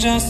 just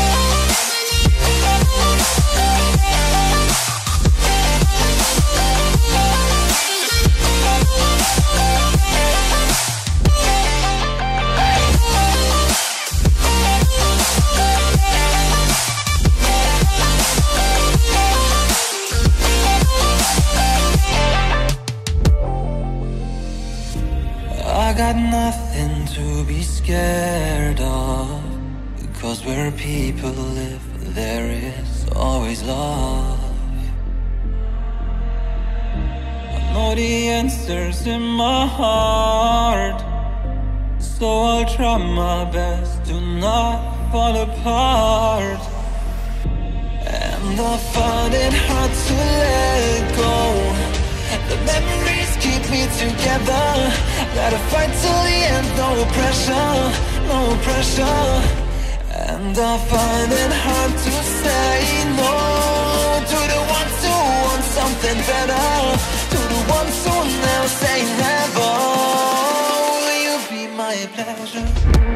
got nothing to be scared of. Cause where people live, there is always love. I know the answers in my heart. So I'll try my best to not fall apart. And I find it hard to let go. The memory be together. Gotta fight till the end, no pressure, no pressure. And I find it hard to say no. To the ones who want something better? To the ones who now say never? Will you be my pleasure?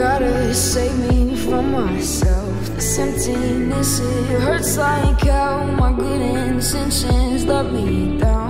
gotta save me from myself This emptiness, it hurts like hell. my good intentions let me down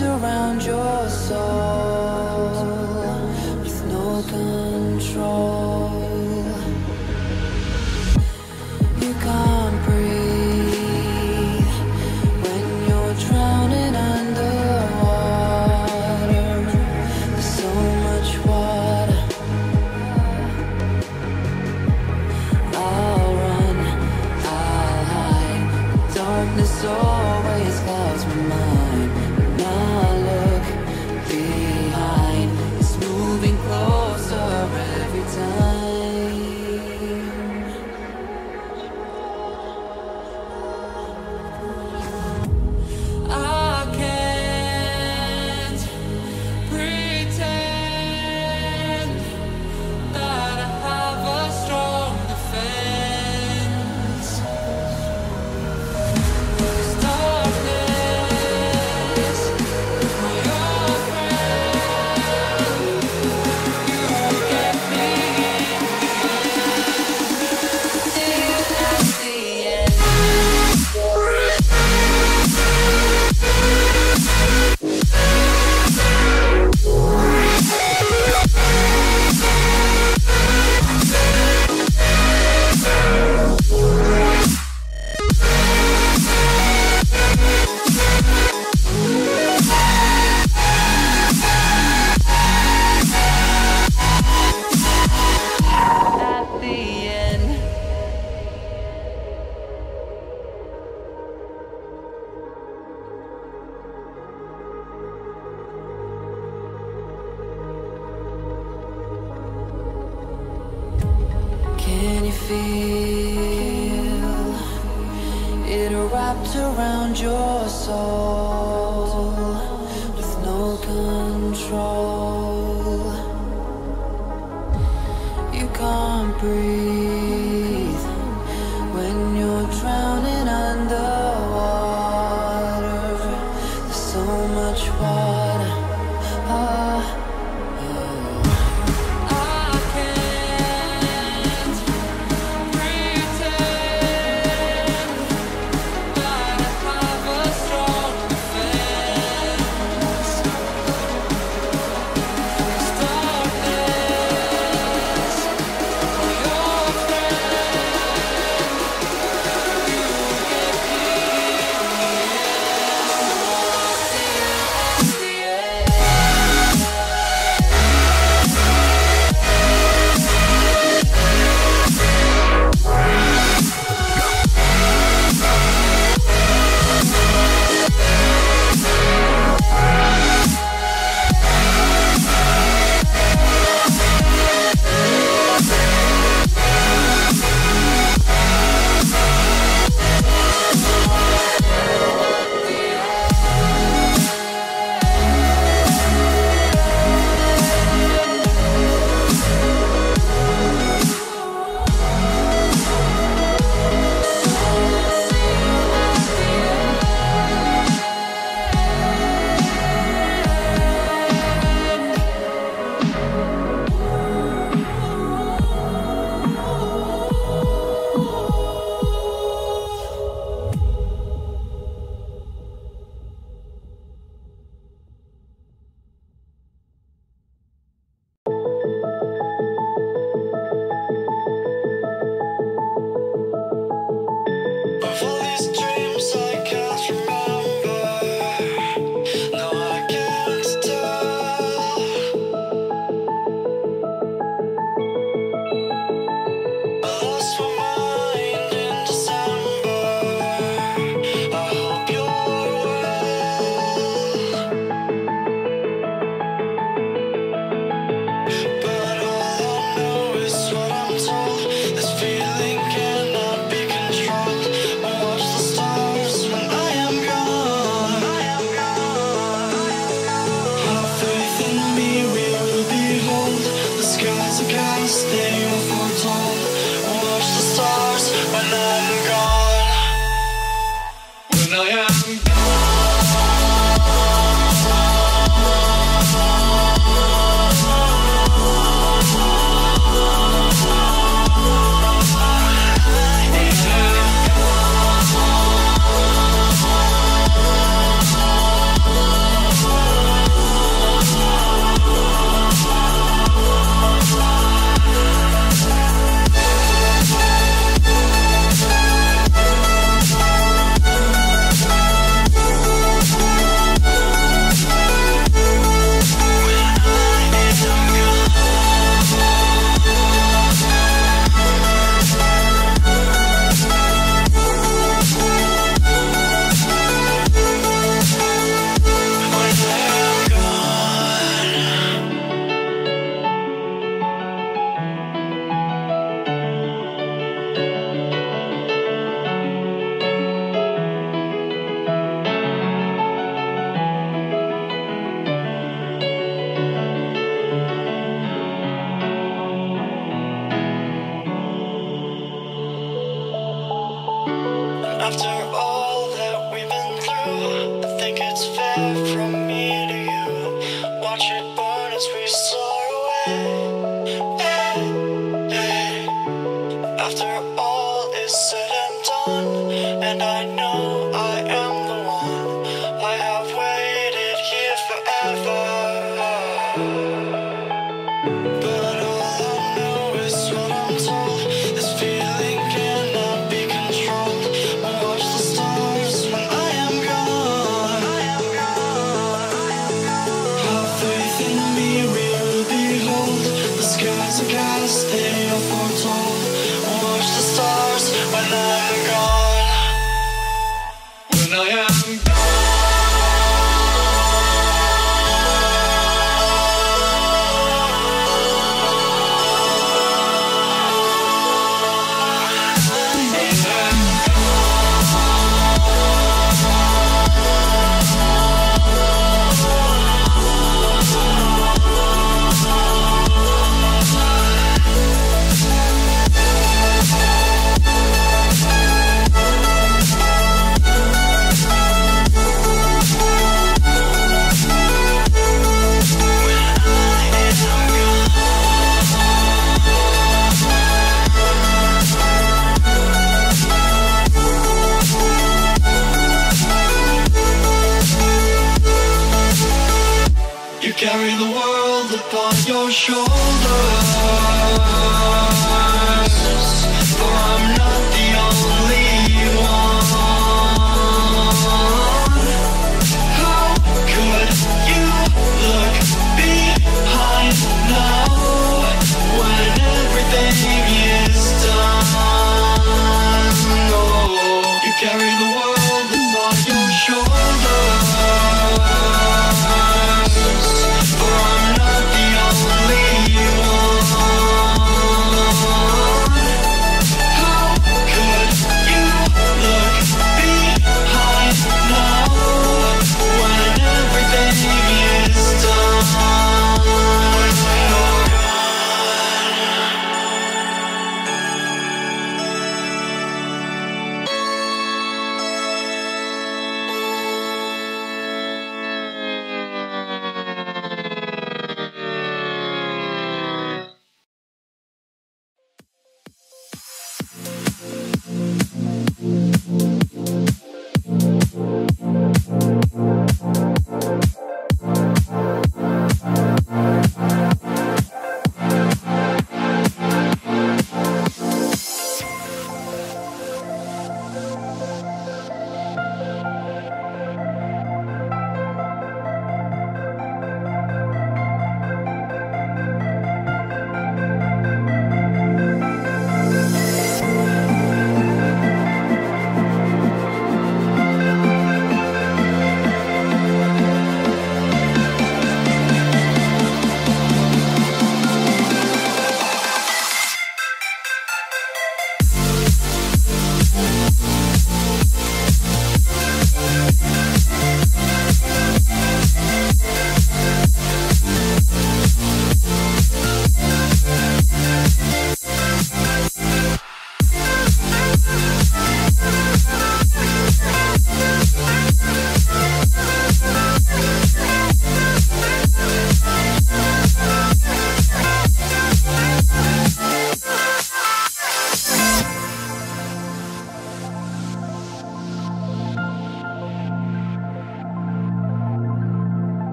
Darkness